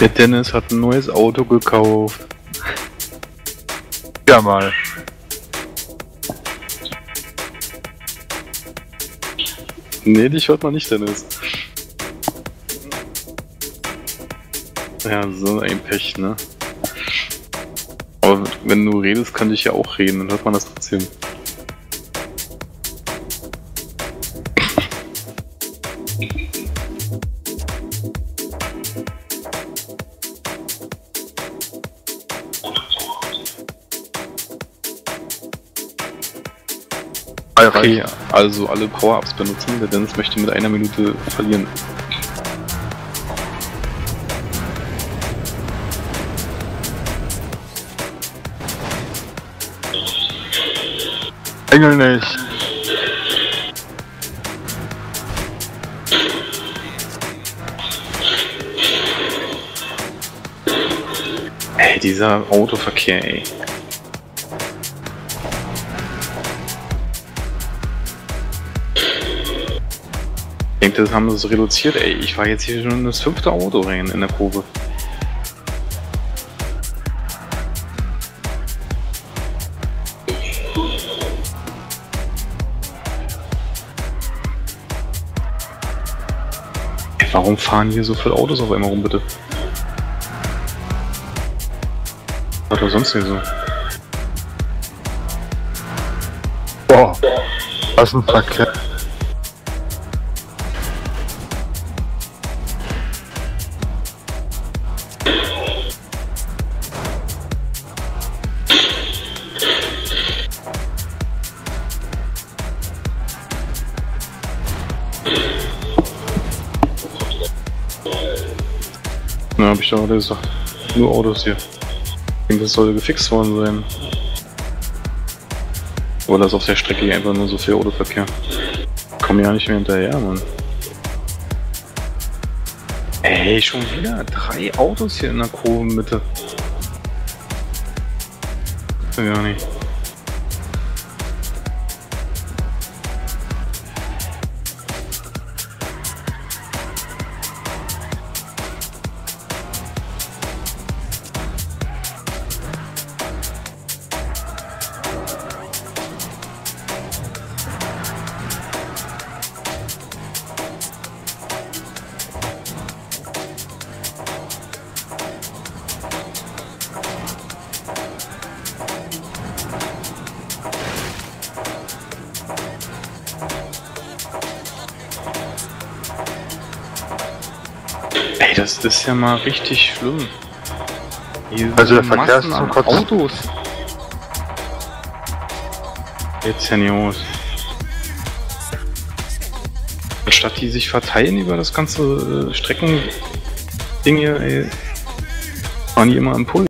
Der Dennis hat ein neues Auto gekauft. Ja, mal. Nee, dich hört man nicht, Dennis. Ja, so ein Pech, ne? Aber wenn du redest, kann ich ja auch reden, dann hört man das trotzdem. Okay, also alle Power-Ups benutzen, der Dennis möchte mit einer Minute verlieren. Engel nicht. Ey, dieser Autoverkehr, ey. Denke, das haben sie so reduziert, ey. Ich war jetzt hier schon das fünfte Auto rein in der Probe. Ey, warum fahren hier so viele Autos auf einmal rum, bitte? War doch sonst nicht so. Boah. Was ein Verkehr. Na, hab ich doch gerade gesagt. Nur Autos hier. Das sollte gefixt worden sein. Oder ist auf der Strecke einfach nur so viel Autoverkehr. Komm ja nicht mehr hinterher, Mann. Ey, schon wieder drei Autos hier in der Kurvenmitte. Ja, nicht. Ey, das, das ist ja mal richtig schlimm. Hier Also der Verkehr ist zum Kotzen. Autos. Jetzt ja aus. Anstatt die sich verteilen über das ganze äh, Streckending hier, ey, fahren die immer am Pull.